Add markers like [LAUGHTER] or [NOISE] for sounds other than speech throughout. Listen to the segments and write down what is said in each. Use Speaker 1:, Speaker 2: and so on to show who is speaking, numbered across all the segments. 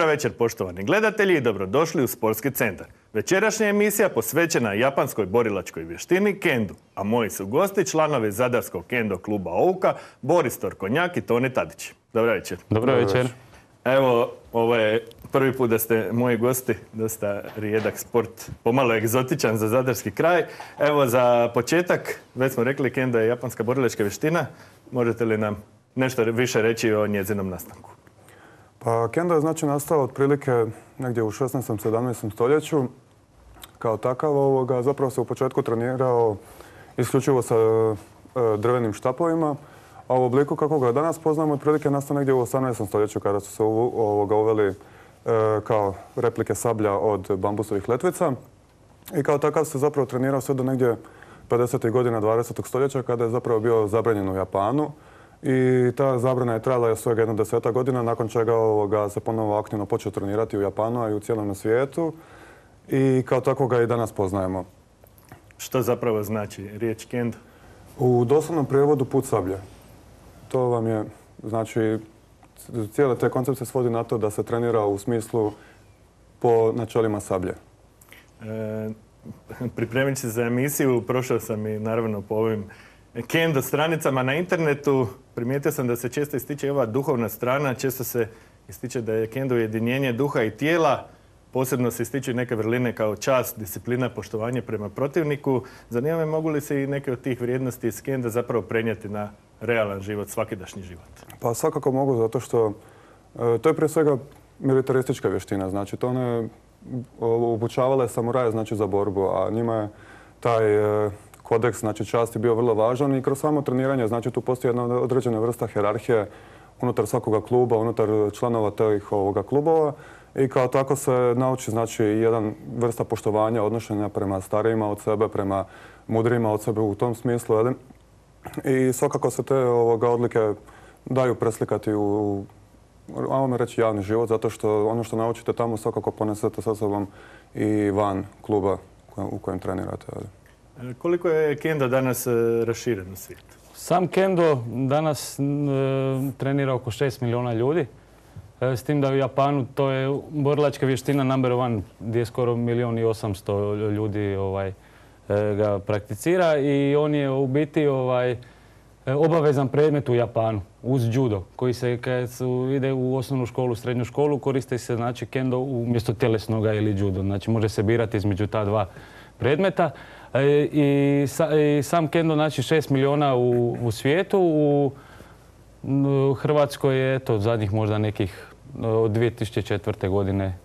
Speaker 1: Dobro večer poštovani gledatelji i dobrodošli u Sportski centar. Večerašnja emisija posvećena japanskoj borilačkoj vještini Kendu, a moji su gosti članovi Zadarskog Kendo kluba Ouka, Boris Torkonjak i Toni Tadić. Dobro večer.
Speaker 2: Dobro večer.
Speaker 1: Evo, ovo je prvi put da ste moji gosti, dosta rijedak sport, pomalo egzotičan za zadarski kraj. Evo, za početak, već smo rekli, Kendo je japanska borilačka vještina. Možete li nam nešto više reći o njezinom nastanku?
Speaker 3: Pa kendo je znači nastao otprilike negdje u 16. 17. stoljeću. Kao takav ovoga, zapravo se u početku trenirao isključivo sa e, drvenim štapovima, a u obliku kako ga danas poznamo otprilike nastao negdje u 18. stoljeću kada su se ovoga uveli e, kao replike sablja od bambusovih letvica. I kao takav se zapravo trenirao sve do negdje 50. godina 20. stoljeća kada je zapravo bio zabranjen u Japanu i ta zabrana je trajala svega jedno deseta godina, nakon čega ovoga, se ponovo aktivno počeo trenirati u Japanu, a i u cijelom svijetu. I kao tako ga i danas poznajemo.
Speaker 1: Što zapravo znači riječ kendo?
Speaker 3: U doslovnom prijevodu put sablje. To vam je, znači, cijele te koncept se svodi na to da se trenira u smislu po načelima sablje.
Speaker 1: E, pripremit se za emisiju, prošao sam i naravno po ovim kendo stranicama na internetu. Primijetio sam da se često ističe ova duhovna strana, često se ističe da je kendo ujedinjenje duha i tijela. Posebno se ističu neke vrline kao čast, disciplina, poštovanje prema protivniku. Zanima me mogu li se i neke od tih vrijednosti iz kenda zapravo prenijeti na realan život, svakidašnji život?
Speaker 3: Pa svakako mogu, zato što e, to je prije svega militaristička vještina. Znači, to one obučavale samuraje znači, za borbu, a njima je taj e, kodeks znači časti bio vrlo važan i kroz samo treniranje znači tu postoji jedna određena vrsta hjerarhije unutar svakoga kluba, unutar članova tih ovoga klubova i kao tako se nauči znači jedan vrsta poštovanja, odnošenja prema starijima od sebe, prema mudrijima od sebe u tom smislu. I svakako se te ovoga odlike daju preslikati u ajmo reći javni život, zato što ono što naučite tamo svakako ponesete sa sobom i van kluba u kojem trenirate.
Speaker 1: Koliko je kendo danas e, raširen u svijetu?
Speaker 2: Sam kendo danas e, trenira oko 6 milijuna ljudi. E, s tim da u Japanu to je borilačka vještina number one gdje je skoro milijun i osamsto ljudi ovaj, ga prakticira i on je u biti ovaj, obavezan predmet u Japanu uz judo koji se kad su, ide u osnovnu školu, srednju školu koristi se znači kendo umjesto tjelesnoga ili judo. Znači može se birati između ta dva predmeta. E, I, sam kendo znači 6 milijuna u, svijetu. U, Hrvatskoj je to zadnjih možda nekih od 2004. godine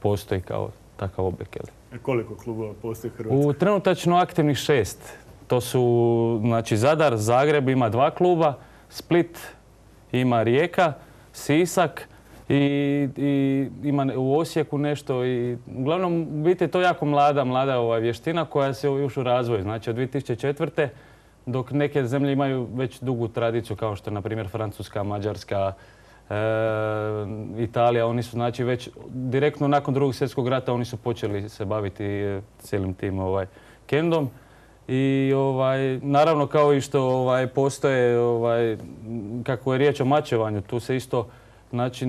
Speaker 2: postoji kao takav oblik.
Speaker 1: E, koliko klubova postoji u Hrvatskoj?
Speaker 2: U trenutačno aktivnih šest. To su znači Zadar, Zagreb ima dva kluba, Split ima Rijeka, Sisak, i, i ima u Osijeku nešto i uglavnom biti to jako mlada, mlada ova vještina koja se još u razvoju. Znači od 2004. dok neke zemlje imaju već dugu tradiciju kao što je na primjer Francuska, Mađarska, e, Italija, oni su znači već direktno nakon drugog svjetskog rata oni su počeli se baviti e, cijelim tim ovaj, kendom. I ovaj, naravno kao i što ovaj, postoje, ovaj, kako je riječ o mačevanju, tu se isto Znači, e,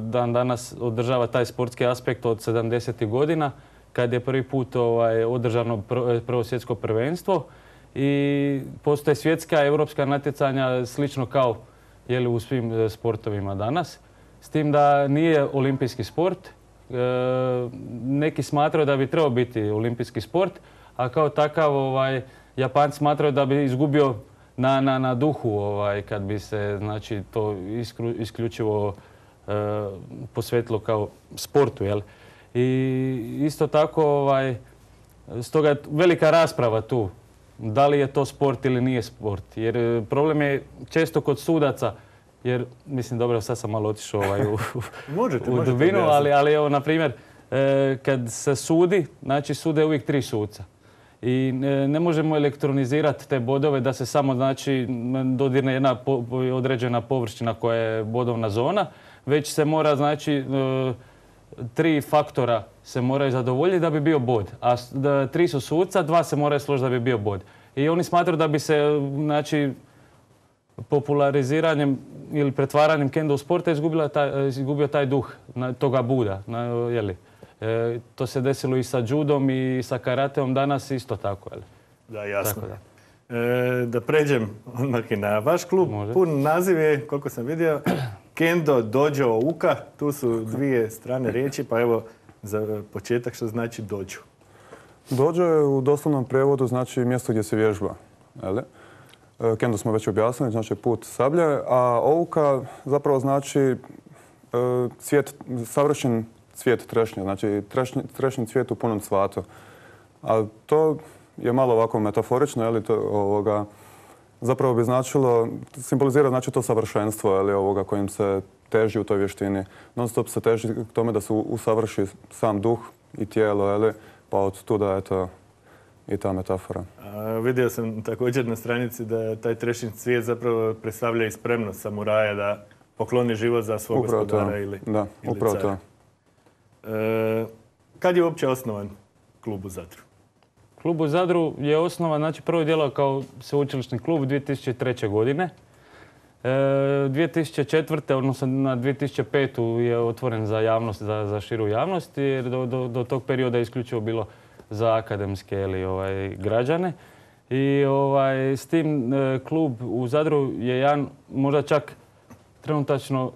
Speaker 2: dan danas održava taj sportski aspekt od 70. godina, kad je prvi put ovaj, održano e, prvo svjetsko prvenstvo i postoje svjetska europska natjecanja slično kao je u svim e, sportovima danas. S tim da nije olimpijski sport. neki smatraju da bi trebao biti olimpijski sport, a kao takav ovaj, Japanci smatraju da bi izgubio na, na, na duhu ovaj, kad bi se znači, to isključivo e, posvetilo kao sportu. Jel? I isto tako, ovaj, stoga je velika rasprava tu. Da li je to sport ili nije sport. Jer e, problem je često kod sudaca, jer mislim dobro sad sam malo otišao ovaj, u, [LAUGHS]
Speaker 1: možete,
Speaker 2: u dubinu, ali, ali evo na primjer e, kad se sudi, znači sude uvijek tri suca i ne možemo elektronizirati te bodove da se samo znači dodirne jedna određena površina koja je bodovna zona, već se mora znači e, tri faktora se moraju zadovoljiti da bi bio bod, a tri su suca, dva se moraju složiti da bi bio bod. I oni smatraju da bi se znači populariziranjem ili pretvaranjem kendo u sport je izgubio taj duh toga buda. E, to se desilo i sa judom i sa karateom danas isto tako.
Speaker 1: Da, jasno. E, da. pređem odmah na vaš klub. Pun naziv je, koliko sam vidio, Kendo Dođo Uka. Tu su dvije strane riječi, pa evo za početak što znači dođu.
Speaker 3: Dođo je u doslovnom prevodu znači mjesto gdje se vježba. E, kendo smo već objasnili, znači put sablje, a ouka zapravo znači e, cvijet, savršen cvijet trešnje, znači trešnji cvijet u punom cvatu. A to je malo ovako metaforično, je li to ovoga, zapravo bi značilo, simbolizira znači to savršenstvo, je li ovoga kojim se teži u toj vještini. Non stop se teži k tome da se usavrši sam duh i tijelo, je li, pa od tuda je to i ta metafora.
Speaker 1: vidio sam također na stranici da taj trešni cvijet zapravo predstavlja i spremnost samuraja da pokloni život za svog gospodara ili
Speaker 3: Da, upravo to.
Speaker 1: E, kad je uopće osnovan klub u Zadru?
Speaker 2: Klub u Zadru je osnovan, znači prvo djelo kao sveučilišni klub 2003. godine. E, 2004. odnosno na 2005. je otvoren za javnost, za, za širu javnost jer do, do, do tog perioda je isključivo bilo za akademske ili ovaj, građane. I ovaj, s tim e, klub u Zadru je jedan, možda čak trenutačno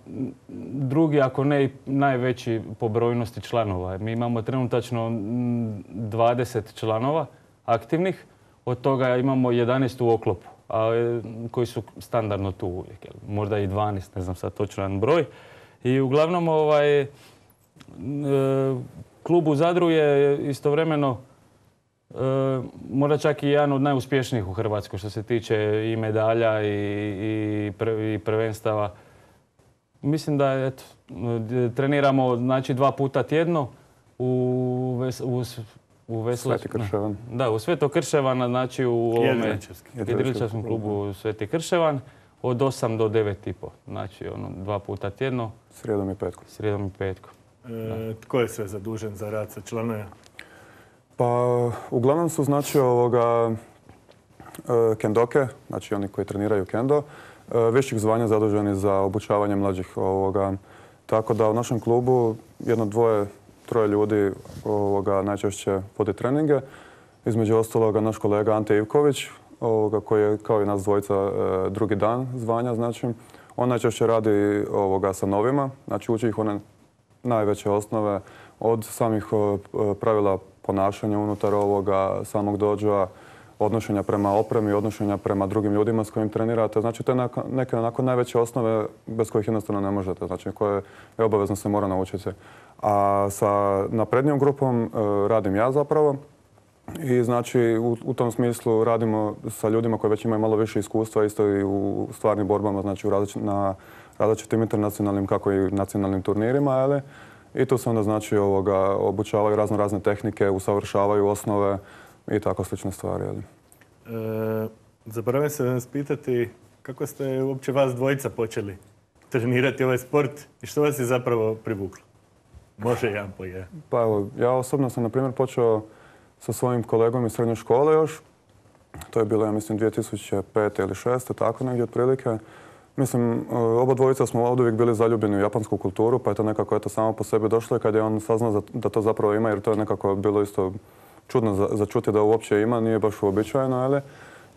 Speaker 2: drugi, ako ne najveći po brojnosti članova. Mi imamo trenutačno 20 članova aktivnih, od toga imamo 11 u oklopu, koji su standardno tu uvijek. Možda i 12, ne znam sad točan broj. I uglavnom ovaj, e, klub u Zadru je istovremeno e, možda čak i jedan od najuspješnijih u Hrvatskoj što se tiče i medalja i, i, i prvenstava. Mislim da eto, treniramo znači, dva puta tjedno u, u,
Speaker 3: u Veslo... Sveti Krševan.
Speaker 2: Da, u Sveto Krševana, znači u ovome jedriličarskom klubu Sveti Krševan od 8 do 9 i po. Znači ono, dva puta tjedno.
Speaker 3: Srijedom i petkom.
Speaker 2: Srijedom i petkom.
Speaker 1: E, tko je sve zadužen za rad sa članovima?
Speaker 3: Pa, uglavnom su znači ovoga e, kendoke, znači oni koji treniraju kendo, viših zvanja zaduženi za obučavanje mlađih ovoga. Tako da u našem klubu jedno dvoje, troje ljudi najčešće vodi treninge. Između ostaloga naš kolega Ante Ivković, koji je kao i nas dvojica e, drugi dan zvanja, znači. On najčešće radi sa novima, znači uči ih one najveće osnove od samih pravila ponašanja unutar ovoga samog dođa, odnošenja prema opremi, odnošenja prema drugim ljudima s kojim trenirate. Znači, to je neke onako najveće osnove bez kojih jednostavno ne možete, znači koje je obavezno se mora naučiti. A sa naprednijom grupom e, radim ja zapravo. I znači u, tom smislu radimo sa ljudima koji već imaju malo više iskustva isto i u stvarnim borbama, znači u na različitim internacionalnim kako i nacionalnim turnirima, i tu se onda znači obučavaju razno razne tehnike, usavršavaju osnove i tako slične stvari.
Speaker 1: E, zaboravim se vas pitati kako ste uopće vas dvojica počeli trenirati ovaj sport i što vas je zapravo privuklo? Može jedan po jedan.
Speaker 3: Pa evo, ja osobno sam na primjer počeo sa svojim kolegom iz srednje škole još. To je bilo, ja mislim, 2005. ili 2006. tako negdje otprilike. Mislim, e, oba dvojica smo od uvijek bili zaljubljeni u japansku kulturu, pa je to nekako eto samo po sebi došlo i kad je on saznao da to zapravo ima, jer to je nekako bilo isto čudno za, za čuti da uopće ima, nije baš uobičajeno, ali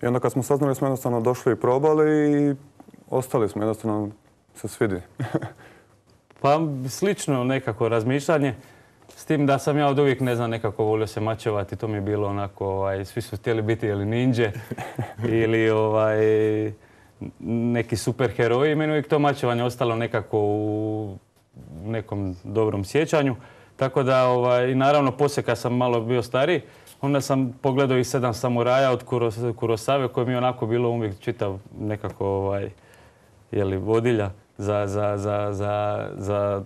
Speaker 3: i onda kad smo saznali smo jednostavno došli i probali i ostali smo, jednostavno se svidi. [LAUGHS]
Speaker 2: pa slično nekako razmišljanje. S tim da sam ja od uvijek, ne znam, nekako volio se mačevati. To mi je bilo onako, ovaj, svi su htjeli biti ili ninđe [LAUGHS] ili ovaj, neki superheroji. Meni uvijek to mačevanje ostalo nekako u nekom dobrom sjećanju. Tako da, ovaj, i naravno, poslije kad sam malo bio stariji, onda sam pogledao i sedam samuraja od Kurosave, koje mi je onako bilo uvijek čitav nekako ovaj, jeli, vodilja za, za, za, za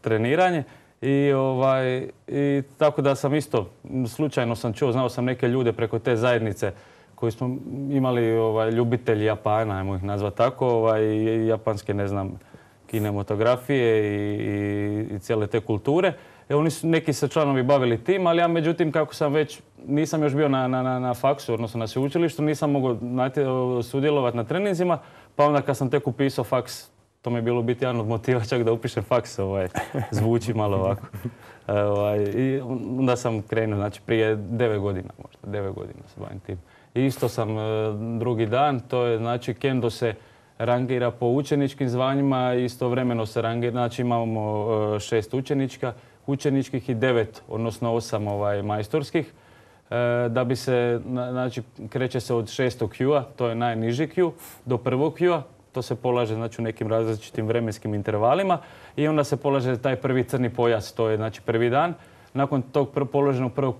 Speaker 2: treniranje. I, ovaj, I tako da sam isto, slučajno sam čuo, znao sam neke ljude preko te zajednice koji smo imali ovaj, ljubitelji Japana, ajmo ih nazvati tako, ovaj, i japanske, ne znam, kinematografije i, i, cijele te kulture. E, oni su neki se članovi bavili tim, ali ja međutim kako sam već, nisam još bio na, na, na faksu, odnosno na sveučilištu, nisam mogao sudjelovati na treninzima, pa onda kad sam tek upisao faks, to mi je bilo biti jedan od motiva čak da upišem faks, ovaj, zvuči malo ovako. Ovaj, I onda sam krenuo, znači prije 9 godina možda, 9 godina se bavim tim. isto sam e, drugi dan, to je znači kendo se rangira po učeničkim zvanjima i istovremeno se rangira, znači imamo e, šest učenička, učeničkih i devet, odnosno osam ovaj, majstorskih. E, da bi se, znači kreće se od šestog Q-a, to je najniži Q, do prvog Q-a, to se polaže znači, u nekim različitim vremenskim intervalima i onda se polaže taj prvi crni pojas, to je znači prvi dan. Nakon tog položenog prvog,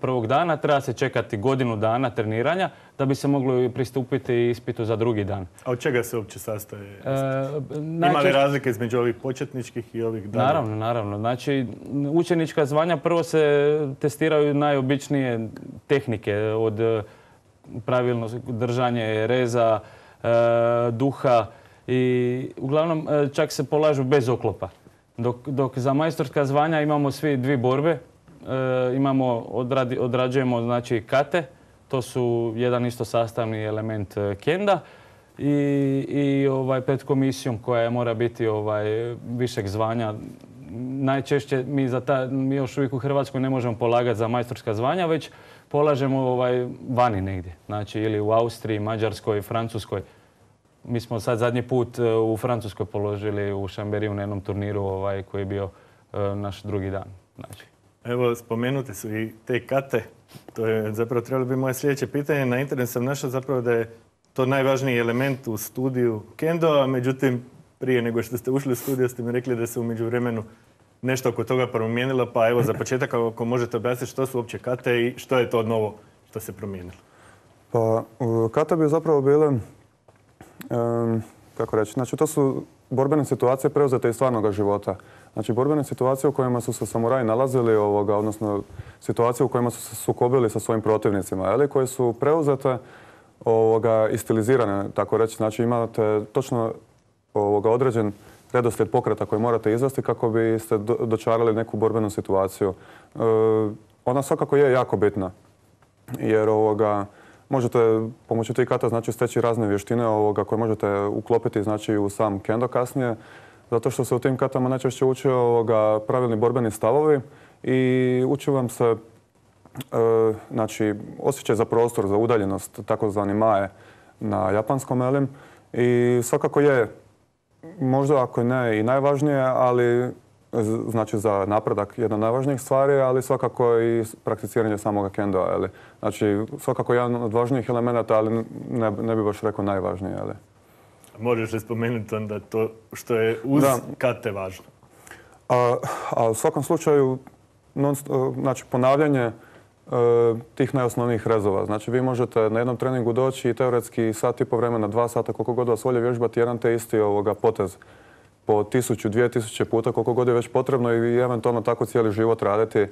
Speaker 2: prvog dana treba se čekati godinu dana treniranja da bi se moglo pristupiti ispitu za drugi dan.
Speaker 1: A od čega se uopće sastaje? E, Ima li razlike između ovih početničkih i ovih dana?
Speaker 2: Naravno, naravno. Znači, učenička zvanja prvo se testiraju najobičnije tehnike od e, pravilno držanje reza, e, duha i uglavnom e, čak se polažu bez oklopa. Dok, za majstorska zvanja imamo svi dvi borbe. E, imamo, odrađujemo znači kate, to su jedan isto sastavni element e, kenda i, i ovaj, pred komisijom koja mora biti ovaj, višeg zvanja. Najčešće mi, za ta, mi još uvijek u Hrvatskoj ne možemo polagati za majstorska zvanja, već polažemo ovaj, vani negdje. Znači ili u Austriji, Mađarskoj, Francuskoj. Mi smo sad zadnji put e, u Francuskoj položili u Šamberiju na jednom turniru ovaj, koji je bio e, naš drugi dan. Znači.
Speaker 1: Evo, spomenute su i te kate. To je zapravo trebalo bi moje sljedeće pitanje. Na internetu sam našao zapravo da je to najvažniji element u studiju Kendo, a međutim, prije nego što ste ušli u studiju ste mi rekli da se umeđu vremenu nešto oko toga promijenilo, pa evo za početak ako možete objasniti što su uopće kate i što je to novo što se promijenilo.
Speaker 3: Pa, kate bi zapravo bile kako reći, znači to su borbene situacije preuzete iz stvarnog života. Znači borbene situacije u kojima su se samuraji nalazili, ovoga, odnosno situacije u kojima su se sukobili sa svojim protivnicima, ali koje su preuzete ovoga, i stilizirane, tako reći. Znači imate točno ovoga, određen redoslijed pokreta koji morate izvesti kako biste dočarali neku borbenu situaciju. E, ona svakako je jako bitna, jer ovoga, Možete pomoću kata znači steći razne vještine ovoga koje možete uklopiti znači u sam kendo kasnije. Zato što se u tim katama najčešće uče ovoga pravilni borbeni stavovi i uči vam se e, znači osjećaj za prostor, za udaljenost, takozvani mae na japanskom elim. I svakako je možda ako ne i najvažnije, ali znači za napredak jedna od najvažnijih stvari, ali svakako i prakticiranje samog kendo. Znači, svakako jedan od važnijih elemenata, ali ne, ne bi baš rekao najvažniji. Ali.
Speaker 1: Možeš li spomenuti onda to što je uz da. kate važno?
Speaker 3: A, a u svakom slučaju, non, znači ponavljanje e, tih najosnovnijih rezova. Znači vi možete na jednom treningu doći i teoretski sat i po vremena, dva sata, koliko god vas volje vježbati, jedan te isti ovoga potez po tisuću, dvije tisuće puta, koliko god je već potrebno i eventualno tako cijeli život raditi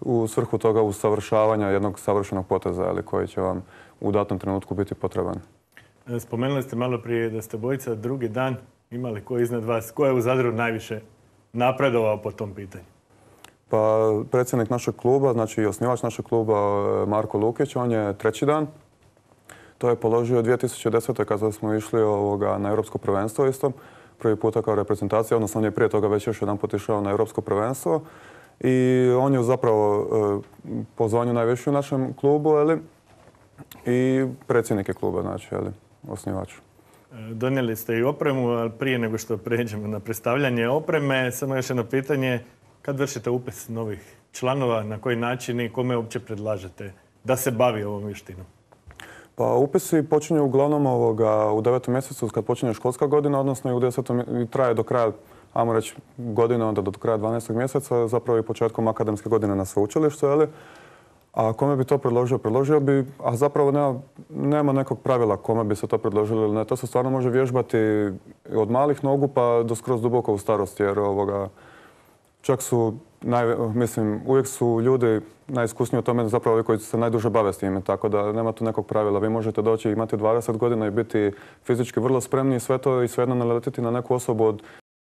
Speaker 3: u svrhu toga usavršavanja jednog savršenog poteza ali, koji će vam u datom trenutku biti potreban.
Speaker 1: E, spomenuli ste malo prije da ste bojica drugi dan imali ko iznad vas. Ko je u Zadru najviše napredovao po tom pitanju?
Speaker 3: Pa predsjednik našeg kluba, znači osnivač našeg kluba Marko Lukić, on je treći dan. To je položio 2010. kada smo išli ovoga na europsko prvenstvo isto prvi puta kao reprezentacija, odnosno on je prije toga već još jedan put išao na europsko prvenstvo i on je zapravo e, po zvanju u našem klubu, i predsjednik je kluba, znači, osnivač.
Speaker 1: E, donijeli ste i opremu, ali prije nego što pređemo na predstavljanje opreme, samo još jedno pitanje. Kad vršite upis novih članova, na koji način i kome uopće predlažete da se bavi ovom vještinom?
Speaker 3: Pa upisi počinju uglavnom ovoga, u devetom mjesecu kad počinje školska godina, odnosno i u desetom i traje do kraja, ajmo reći, godine, onda do kraja 12. mjeseca, zapravo i početkom akademske godine na sveučilištu, je A kome bi to predložio? Predložio bi, a zapravo nema, nema nekog pravila kome bi se to predložilo ili ne. To se stvarno može vježbati od malih nogu pa do skroz duboko u starosti, jer ovoga, čak su mislim, uvijek su ljudi najiskusniji o tome zapravo koji se najduže bave s time, tako da nema tu nekog pravila. Vi možete doći i imati 20 godina i biti fizički vrlo spremni i sve to i svejedno naletiti na neku osobu od